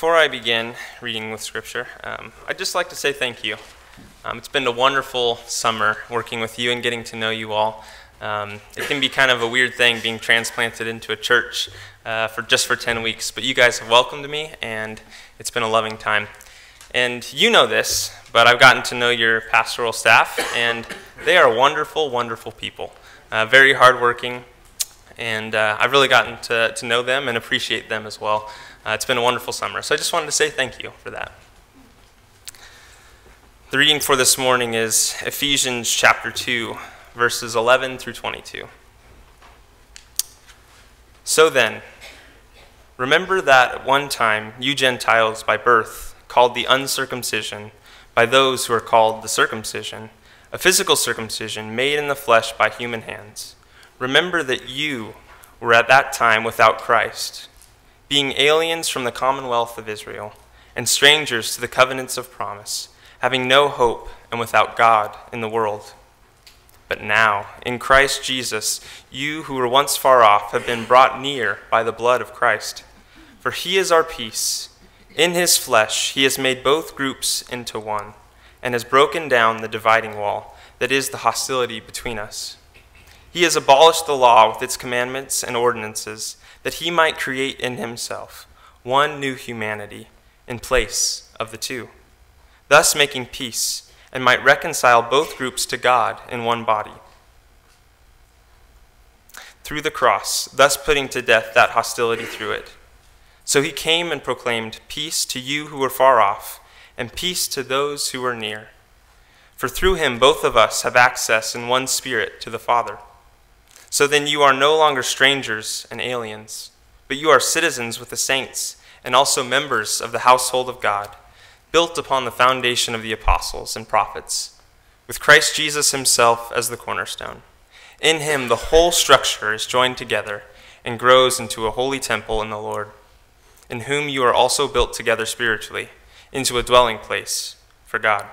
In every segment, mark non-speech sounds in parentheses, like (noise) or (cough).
before I begin reading with Scripture, um, I'd just like to say thank you. Um, it's been a wonderful summer working with you and getting to know you all. Um, it can be kind of a weird thing being transplanted into a church uh, for just for 10 weeks, but you guys have welcomed me, and it's been a loving time. And you know this, but I've gotten to know your pastoral staff, and they are wonderful, wonderful people. Uh, very hardworking, and uh, I've really gotten to, to know them and appreciate them as well. Uh, it's been a wonderful summer, so I just wanted to say thank you for that. The reading for this morning is Ephesians chapter 2, verses 11 through 22. So then, remember that at one time you Gentiles by birth, called the uncircumcision, by those who are called the circumcision, a physical circumcision made in the flesh by human hands. Remember that you were at that time without Christ, being aliens from the commonwealth of Israel, and strangers to the covenants of promise, having no hope and without God in the world. But now, in Christ Jesus, you who were once far off have been brought near by the blood of Christ. For he is our peace. In his flesh, he has made both groups into one, and has broken down the dividing wall that is the hostility between us. He has abolished the law with its commandments and ordinances, that he might create in himself one new humanity in place of the two, thus making peace and might reconcile both groups to God in one body. Through the cross, thus putting to death that hostility through it. So he came and proclaimed peace to you who were far off, and peace to those who were near. For through him both of us have access in one spirit to the Father. So then you are no longer strangers and aliens, but you are citizens with the saints, and also members of the household of God built upon the foundation of the apostles and prophets, with Christ Jesus himself as the cornerstone. In him, the whole structure is joined together and grows into a holy temple in the Lord, in whom you are also built together spiritually into a dwelling place for God.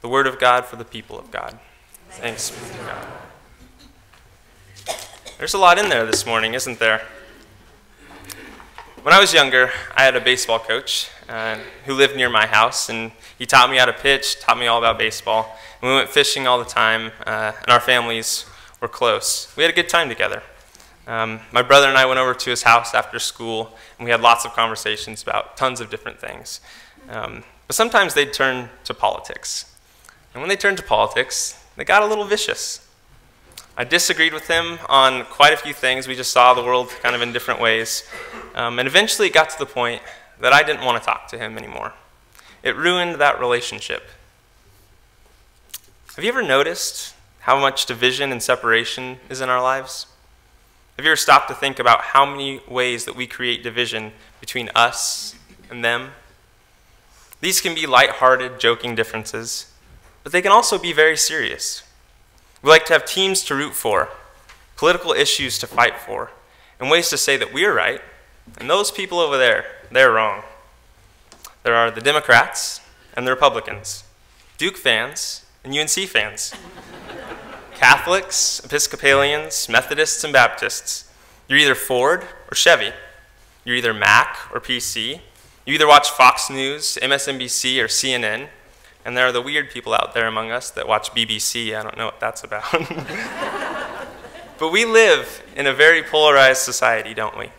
The word of God for the people of God. Thanks be to God. There's a lot in there this morning, isn't there? When I was younger, I had a baseball coach uh, who lived near my house, and he taught me how to pitch, taught me all about baseball. And we went fishing all the time, uh, and our families were close. We had a good time together. Um, my brother and I went over to his house after school, and we had lots of conversations about tons of different things. Um, but sometimes they'd turn to politics. And when they turned to politics, they got a little vicious. I disagreed with him on quite a few things. We just saw the world kind of in different ways. Um, and eventually it got to the point that I didn't want to talk to him anymore. It ruined that relationship. Have you ever noticed how much division and separation is in our lives? Have you ever stopped to think about how many ways that we create division between us and them? These can be light-hearted, joking differences, but they can also be very serious. We like to have teams to root for, political issues to fight for, and ways to say that we're right, and those people over there, they're wrong. There are the Democrats and the Republicans, Duke fans and UNC fans, (laughs) Catholics, Episcopalians, Methodists, and Baptists. You're either Ford or Chevy. You're either Mac or PC. You either watch Fox News, MSNBC, or CNN. And there are the weird people out there among us that watch BBC. I don't know what that's about. (laughs) but we live in a very polarized society, don't we?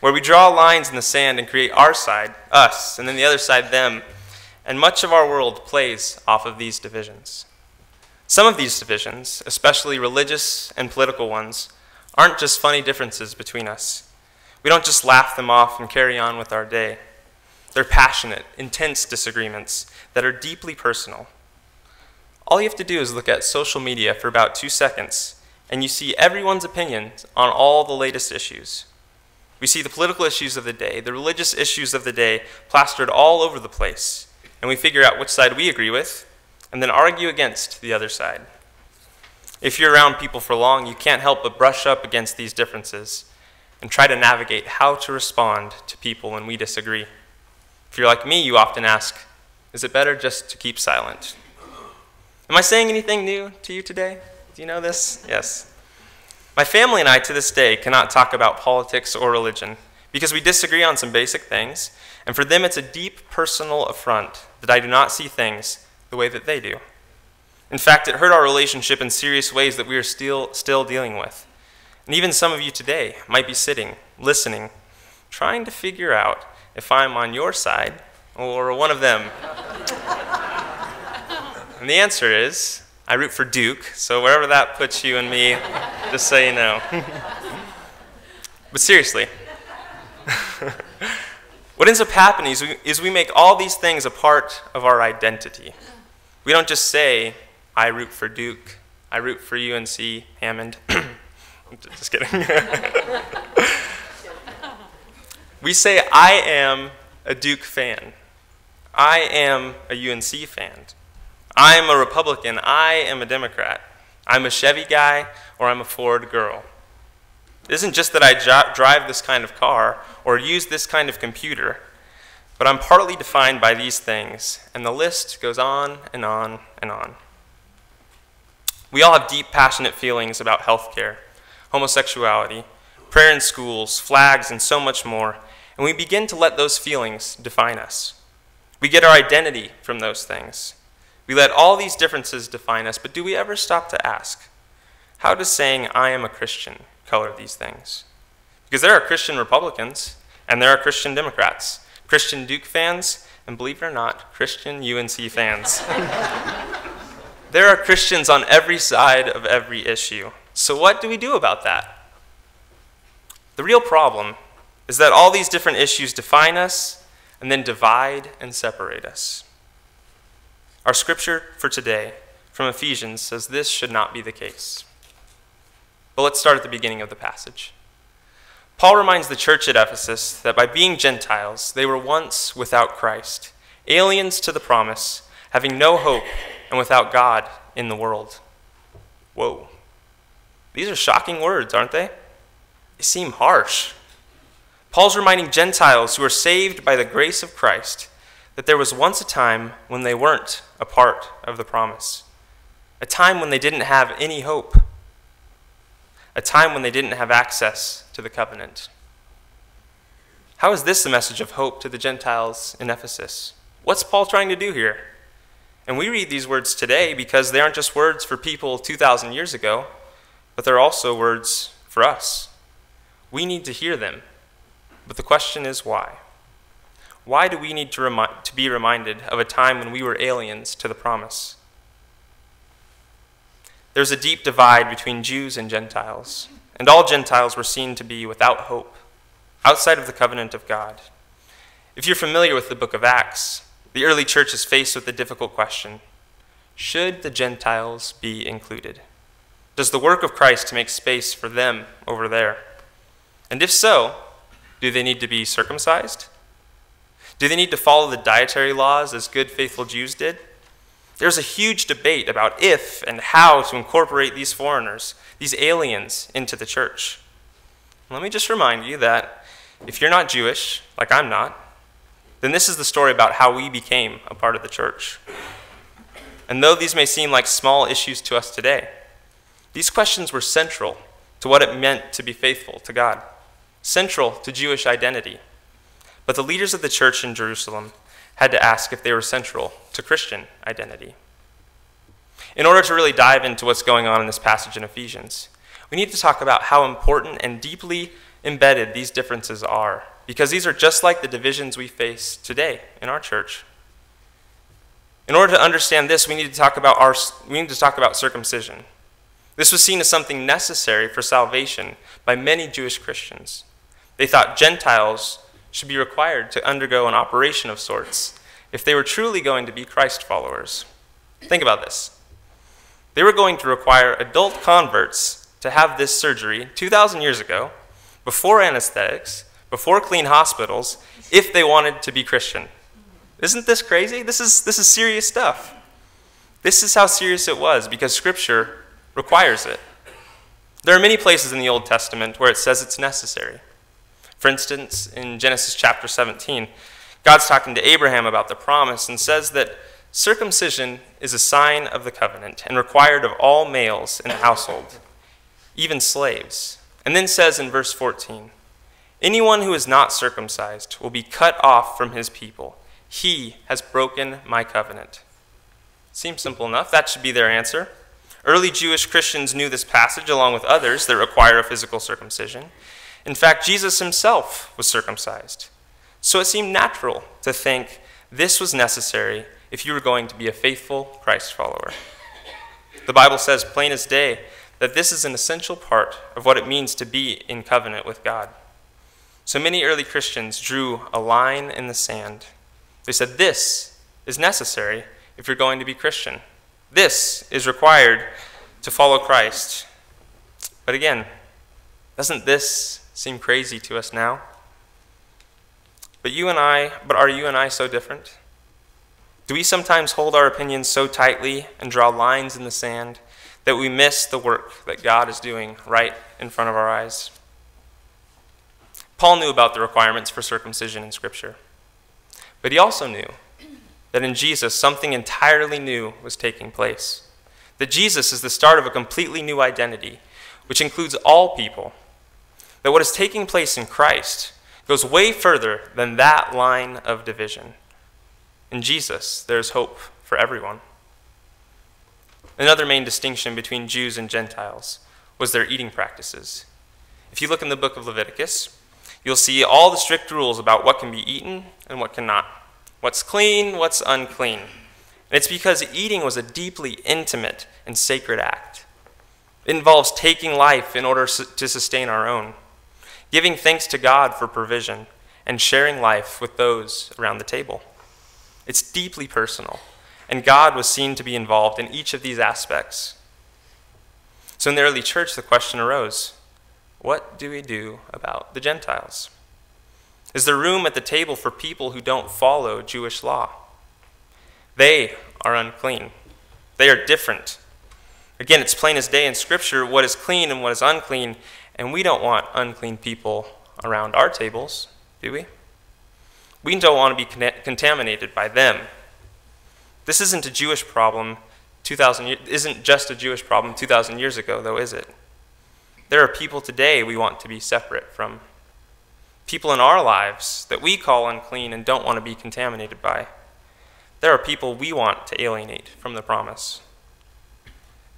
Where we draw lines in the sand and create our side, us, and then the other side, them. And much of our world plays off of these divisions. Some of these divisions, especially religious and political ones, aren't just funny differences between us. We don't just laugh them off and carry on with our day. They're passionate, intense disagreements that are deeply personal. All you have to do is look at social media for about two seconds, and you see everyone's opinions on all the latest issues. We see the political issues of the day, the religious issues of the day plastered all over the place, and we figure out which side we agree with, and then argue against the other side. If you're around people for long, you can't help but brush up against these differences and try to navigate how to respond to people when we disagree. If you're like me, you often ask, is it better just to keep silent? Am I saying anything new to you today? Do you know this? Yes. My family and I, to this day, cannot talk about politics or religion because we disagree on some basic things, and for them it's a deep personal affront that I do not see things the way that they do. In fact, it hurt our relationship in serious ways that we are still, still dealing with. And even some of you today might be sitting, listening, trying to figure out if I'm on your side or one of them. and the answer is I root for Duke, so wherever that puts you and me, just so you know. but seriously, (laughs) what ends up happening is we, is we make all these things a part of our identity. We don't just say, I root for Duke, I root for UNC Hammond. (clears throat) just kidding. (laughs) we say, I am a Duke fan. I am a UNC fan. I'm a Republican. I am a Democrat. I'm a Chevy guy or I'm a Ford girl. It isn't just that I drive this kind of car or use this kind of computer, but I'm partly defined by these things, and the list goes on and on and on. We all have deep, passionate feelings about healthcare, homosexuality, prayer in schools, flags, and so much more, and we begin to let those feelings define us. We get our identity from those things. We let all these differences define us, but do we ever stop to ask, how does saying, I am a Christian, color these things? Because there are Christian Republicans, and there are Christian Democrats, Christian Duke fans, and believe it or not, Christian UNC fans. (laughs) there are Christians on every side of every issue. So, what do we do about that? The real problem is that all these different issues define us and then divide and separate us. Our scripture for today from Ephesians says this should not be the case. But let's start at the beginning of the passage. Paul reminds the church at Ephesus that by being Gentiles, they were once without Christ, aliens to the promise, having no hope, and without God in the world. Whoa. These are shocking words, aren't they? They seem harsh. Paul's reminding Gentiles who are saved by the grace of Christ that there was once a time when they weren't a part of the promise, a time when they didn't have any hope a time when they didn't have access to the covenant. How is this a message of hope to the Gentiles in Ephesus? What's Paul trying to do here? And we read these words today because they aren't just words for people 2,000 years ago, but they're also words for us. We need to hear them. But the question is why? Why do we need to, remi- to be reminded of a time when we were aliens to the promise? There's a deep divide between Jews and Gentiles, and all Gentiles were seen to be without hope, outside of the covenant of God. If you're familiar with the book of Acts, the early church is faced with the difficult question Should the Gentiles be included? Does the work of Christ make space for them over there? And if so, do they need to be circumcised? Do they need to follow the dietary laws as good, faithful Jews did? There's a huge debate about if and how to incorporate these foreigners, these aliens, into the church. Let me just remind you that if you're not Jewish, like I'm not, then this is the story about how we became a part of the church. And though these may seem like small issues to us today, these questions were central to what it meant to be faithful to God, central to Jewish identity. But the leaders of the church in Jerusalem had to ask if they were central to Christian identity. In order to really dive into what's going on in this passage in Ephesians, we need to talk about how important and deeply embedded these differences are, because these are just like the divisions we face today in our church. In order to understand this, we need to talk about, our, we need to talk about circumcision. This was seen as something necessary for salvation by many Jewish Christians. They thought Gentiles should be required to undergo an operation of sorts if they were truly going to be Christ followers. Think about this. They were going to require adult converts to have this surgery 2,000 years ago, before anesthetics, before clean hospitals, if they wanted to be Christian. Isn't this crazy? This is, this is serious stuff. This is how serious it was because Scripture requires it. There are many places in the Old Testament where it says it's necessary. For instance, in Genesis chapter 17, God's talking to Abraham about the promise and says that circumcision is a sign of the covenant and required of all males in the household, even slaves. And then says in verse 14, Anyone who is not circumcised will be cut off from his people. He has broken my covenant. Seems simple enough. That should be their answer. Early Jewish Christians knew this passage along with others that require a physical circumcision. In fact, Jesus himself was circumcised. So it seemed natural to think this was necessary if you were going to be a faithful Christ follower. The Bible says, plain as day, that this is an essential part of what it means to be in covenant with God. So many early Christians drew a line in the sand. They said, This is necessary if you're going to be Christian. This is required to follow Christ. But again, doesn't this seem crazy to us now? But you and I, but are you and I so different? Do we sometimes hold our opinions so tightly and draw lines in the sand that we miss the work that God is doing right in front of our eyes? Paul knew about the requirements for circumcision in Scripture, but he also knew that in Jesus something entirely new was taking place. That Jesus is the start of a completely new identity, which includes all people. That what is taking place in Christ goes way further than that line of division. In Jesus, there is hope for everyone. Another main distinction between Jews and Gentiles was their eating practices. If you look in the book of Leviticus, you'll see all the strict rules about what can be eaten and what cannot what's clean, what's unclean. And it's because eating was a deeply intimate and sacred act. It involves taking life in order to sustain our own, giving thanks to God for provision, and sharing life with those around the table. It's deeply personal, and God was seen to be involved in each of these aspects. So in the early church, the question arose what do we do about the Gentiles? Is there room at the table for people who don't follow Jewish law? They are unclean. They are different. Again, it's plain as day in Scripture what is clean and what is unclean, and we don't want unclean people around our tables, do we? We don't want to be contaminated by them. This isn't a Jewish problem 2000 isn't just a Jewish problem 2000 years ago though, is it? There are people today we want to be separate from people in our lives that we call unclean and don't want to be contaminated by. There are people we want to alienate from the promise.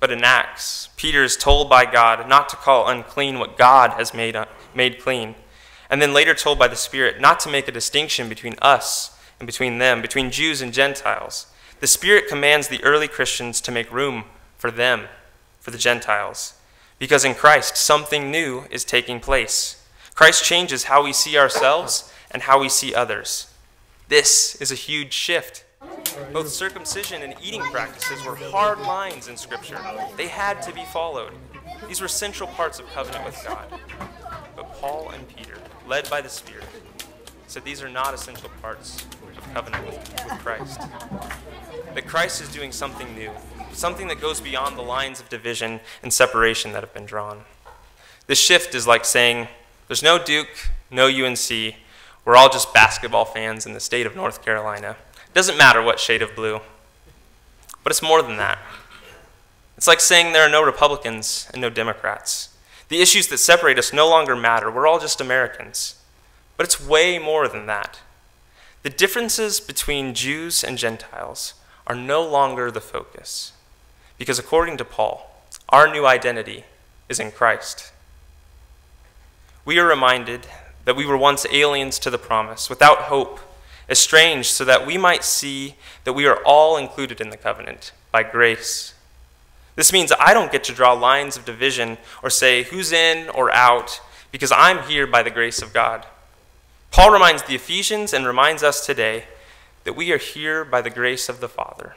But in Acts, Peter is told by God not to call unclean what God has made, uh, made clean, and then later told by the Spirit not to make a distinction between us and between them, between Jews and Gentiles. The Spirit commands the early Christians to make room for them, for the Gentiles, because in Christ something new is taking place. Christ changes how we see ourselves and how we see others. This is a huge shift. Both circumcision and eating practices were hard lines in Scripture. They had to be followed. These were central parts of covenant with God. But Paul and Peter, led by the Spirit, said these are not essential parts of covenant with, with Christ. That Christ is doing something new, something that goes beyond the lines of division and separation that have been drawn. This shift is like saying, there's no Duke, no UNC. We're all just basketball fans in the state of North Carolina. Doesn't matter what shade of blue. But it's more than that. It's like saying there are no Republicans and no Democrats. The issues that separate us no longer matter. We're all just Americans. But it's way more than that. The differences between Jews and Gentiles are no longer the focus. Because according to Paul, our new identity is in Christ we are reminded that we were once aliens to the promise, without hope, estranged, so that we might see that we are all included in the covenant by grace. This means I don't get to draw lines of division or say who's in or out because I'm here by the grace of God. Paul reminds the Ephesians and reminds us today that we are here by the grace of the Father,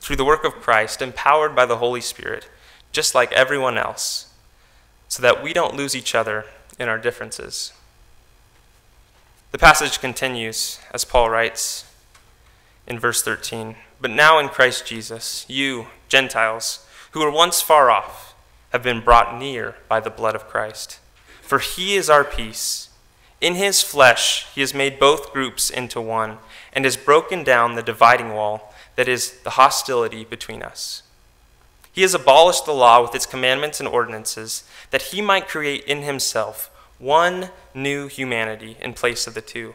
through the work of Christ, empowered by the Holy Spirit, just like everyone else, so that we don't lose each other in our differences. The passage continues as Paul writes in verse 13 But now in Christ Jesus, you, Gentiles, who were once far off, have been brought near by the blood of Christ. For he is our peace. In his flesh, he has made both groups into one and has broken down the dividing wall that is the hostility between us. He has abolished the law with its commandments and ordinances, that he might create in himself one new humanity in place of the two,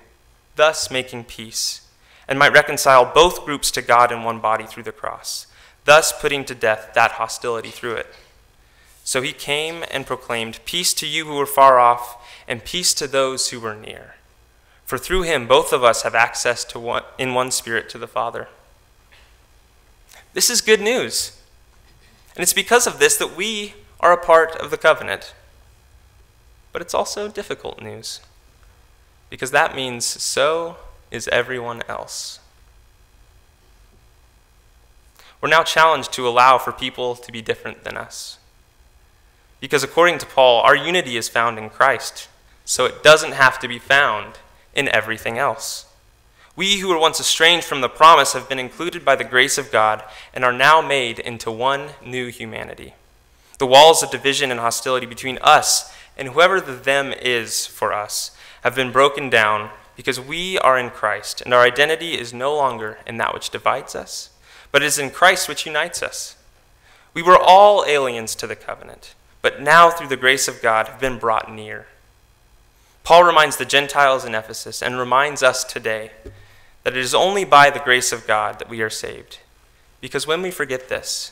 thus making peace, and might reconcile both groups to God in one body through the cross, thus putting to death that hostility through it. So he came and proclaimed, Peace to you who were far off, and peace to those who were near. For through him both of us have access to one, in one spirit to the Father. This is good news. And it's because of this that we are a part of the covenant. But it's also difficult news. Because that means so is everyone else. We're now challenged to allow for people to be different than us. Because according to Paul, our unity is found in Christ, so it doesn't have to be found in everything else. We who were once estranged from the promise have been included by the grace of God and are now made into one new humanity. The walls of division and hostility between us and whoever the them is for us have been broken down because we are in Christ, and our identity is no longer in that which divides us, but is in Christ which unites us. We were all aliens to the covenant, but now through the grace of God have been brought near. Paul reminds the Gentiles in Ephesus and reminds us today that it is only by the grace of God that we are saved. Because when we forget this,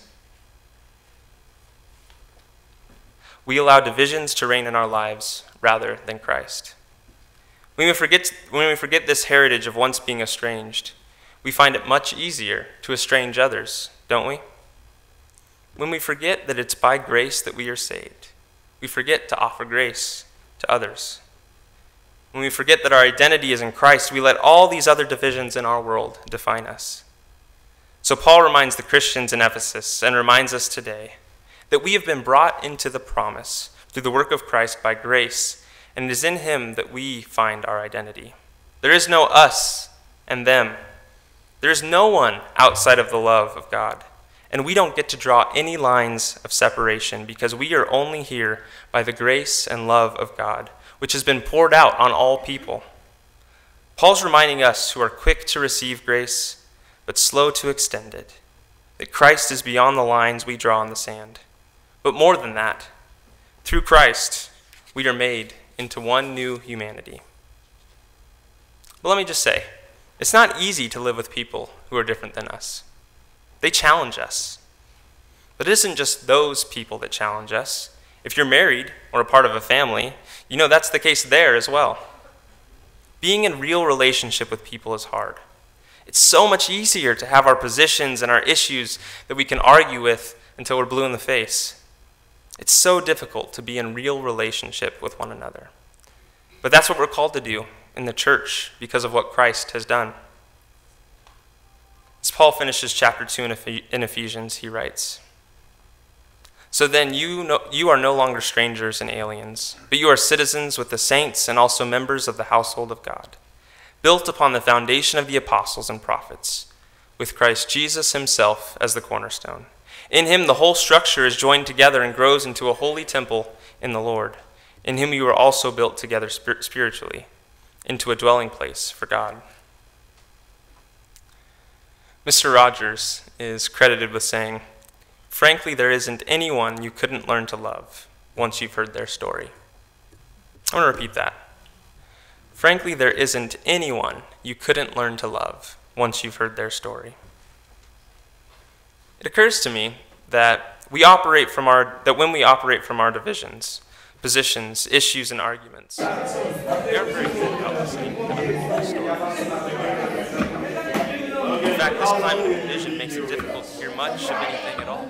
we allow divisions to reign in our lives rather than Christ. When we, forget, when we forget this heritage of once being estranged, we find it much easier to estrange others, don't we? When we forget that it's by grace that we are saved, we forget to offer grace to others. When we forget that our identity is in Christ, we let all these other divisions in our world define us. So Paul reminds the Christians in Ephesus and reminds us today that we have been brought into the promise through the work of Christ by grace and it is in him that we find our identity. There is no us and them. There is no one outside of the love of God. And we don't get to draw any lines of separation because we are only here by the grace and love of God, which has been poured out on all people. Paul's reminding us who are quick to receive grace, but slow to extend it, that Christ is beyond the lines we draw in the sand. But more than that, through Christ, we are made into one new humanity. But let me just say, it's not easy to live with people who are different than us. They challenge us. But it isn't just those people that challenge us. If you're married or a part of a family, you know that's the case there as well. Being in real relationship with people is hard. It's so much easier to have our positions and our issues that we can argue with until we're blue in the face. It's so difficult to be in real relationship with one another. But that's what we're called to do in the church because of what Christ has done. As Paul finishes chapter 2 in Ephesians, he writes So then you, know, you are no longer strangers and aliens, but you are citizens with the saints and also members of the household of God, built upon the foundation of the apostles and prophets, with Christ Jesus himself as the cornerstone in him, the whole structure is joined together and grows into a holy temple in the Lord. In him, you are also built together spiritually into a dwelling place for God. Mr. Rogers is credited with saying, Frankly, there isn't anyone you couldn't learn to love once you've heard their story. I want to repeat that. Frankly, there isn't anyone you couldn't learn to love once you've heard their story. It occurs to me that we operate from our that when we operate from our divisions, positions, issues, and arguments, we good about listening to other stories. In fact, this climate of division makes it difficult to hear much of anything at all.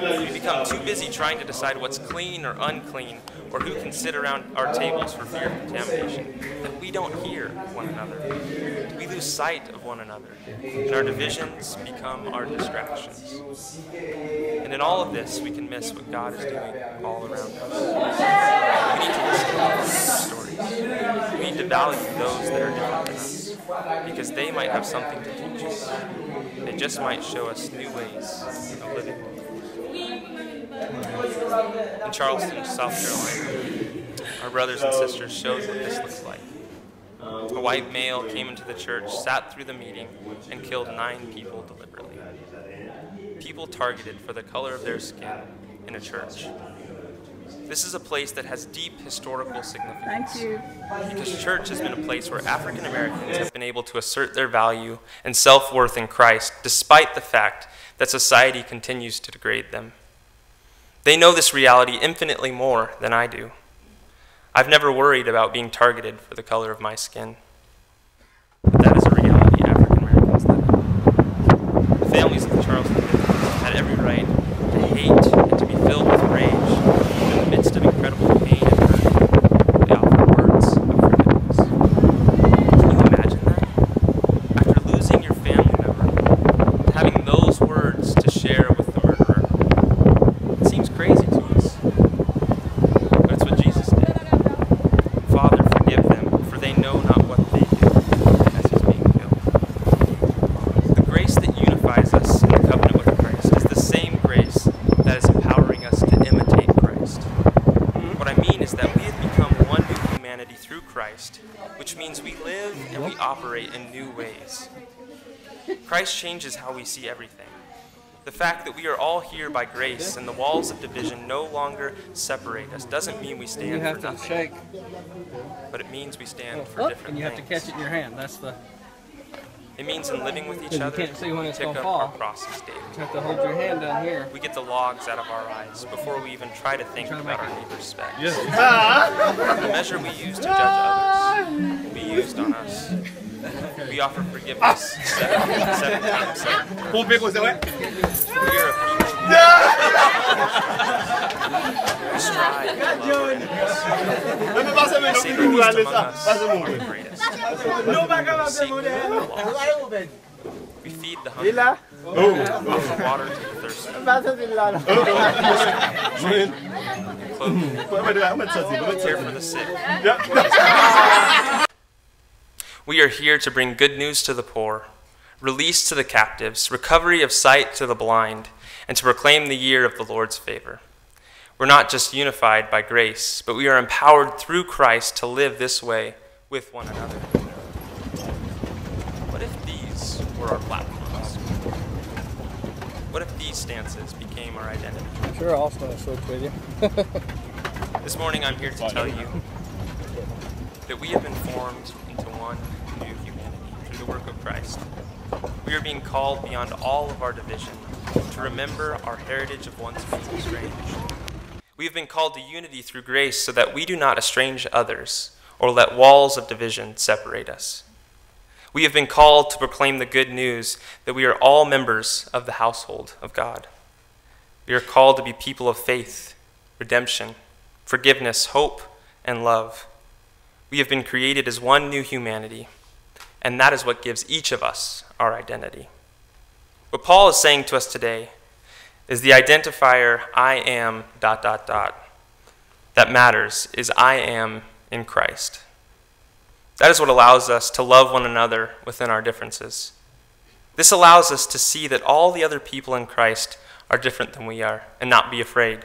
We become too busy trying to decide what's clean or unclean, or who can sit around our tables for fear of contamination, that we don't hear one another. We lose sight of one another, and our divisions become our distractions. And in all of this, we can miss what God is doing all around us. We need to listen to stories. We need to value those that are different than us, because they might have something to teach us. They just might show us new ways of living. In Charleston, South Carolina, our brothers and sisters showed what this looks like. A white male came into the church, sat through the meeting, and killed nine people deliberately. People targeted for the color of their skin in a church. This is a place that has deep historical Thank significance. you. Because church has been a place where African Americans have been able to assert their value and self worth in Christ, despite the fact that society continues to degrade them. They know this reality infinitely more than I do. I've never worried about being targeted for the color of my skin. But that is a reality African Americans live in. The families of the Charleston victims had every right to hate and to be filled with rage. In the midst of incredible pain and hurt, they offer words of forgiveness. Can you imagine that? After losing your family member, having those words to share with the murderer. It seems crazy to us. But it's what Jesus did. Father, forgive them, for they know not what they do, as he's being killed. The grace that unifies us in the covenant with Christ is the same grace that is empowering us to imitate Christ. What I mean is that we have become one new humanity through Christ, which means we live and we operate in new ways. Christ changes how we see everything. The fact that we are all here by grace and the walls of division no longer separate us doesn't mean we stand You for have to nothing, shake, but it means we stand for oh, up, different and you have to catch it in your hand. That's the. It means in living with each you other, can't see when we it's pick gonna up fall. our crosses daily. You have to hold your hand down here. We get the logs out of our eyes before we even try to think Try to about make our neighbor's specks. Yes. The measure we use to judge others will be used on us. We offer forgiveness seven, seven times seven. Pompez vos ouais. We are a people who strive to love our enemies. Même pas ça, mais We non say plus, the vous least allez among ça. us Pas ce are moment. the greatest. We seek the lost. We feed the hungry. We offer water to the thirsty. (laughs) Clothe the Ouais, mais, mettre ça, c'est- mettre ça. care for the sick. Yeah. (laughs) We are here to bring good news to the poor, release to the captives, recovery of sight to the blind, and to proclaim the year of the Lord's favor. We're not just unified by grace, but we are empowered through Christ to live this way with one another. What if these were our platforms? What if these stances became our identity? Sure, I'll switch with you. (laughs) This morning I'm here to tell you that we have been formed into one new humanity through the work of Christ. We are being called beyond all of our division to remember our heritage of once being estranged. We have been called to unity through grace so that we do not estrange others or let walls of division separate us. We have been called to proclaim the good news that we are all members of the household of God. We are called to be people of faith, redemption, forgiveness, hope, and love. We have been created as one new humanity, and that is what gives each of us our identity. What Paul is saying to us today is the identifier I am dot dot dot that matters is I am in Christ. That is what allows us to love one another within our differences. This allows us to see that all the other people in Christ are different than we are and not be afraid.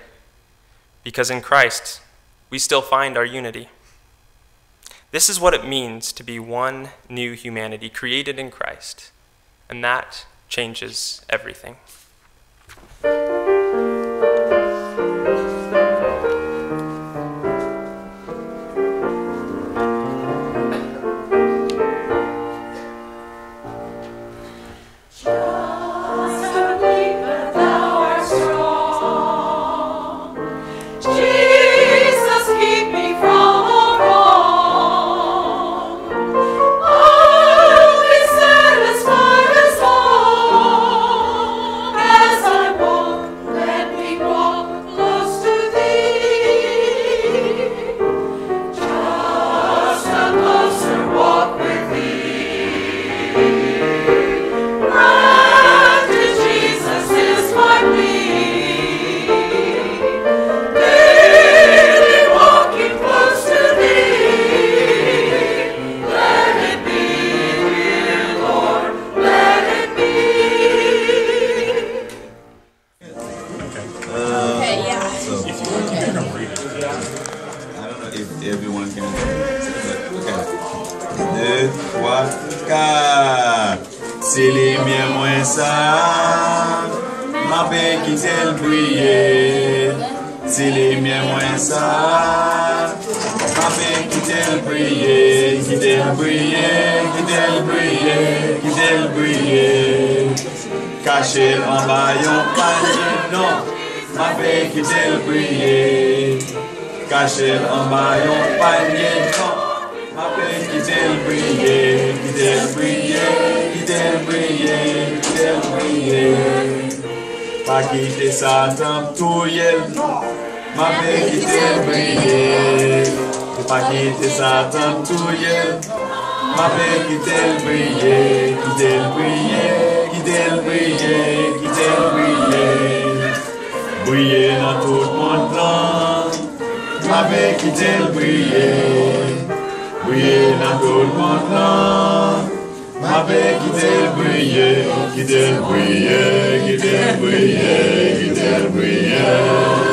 Because in Christ, we still find our unity. This is what it means to be one new humanity created in Christ, and that changes everything. qui t'es le prié Caché en bas, yon panier Ma paix qui t'es le prié Qui le prié Qui le prié Qui le prié Pas quitter sa tempe tout yel Ma paix qui le prié Pas quitter sa tempe tout yel Ma paix qui le prié Qui le prié Qui le prié Qui le prié Brye nan tout moun plan. Mave ki tel brye Brye nan tout moun plan. Mave ki tel brye Ki tel brye Ki tel brye Ki tel brye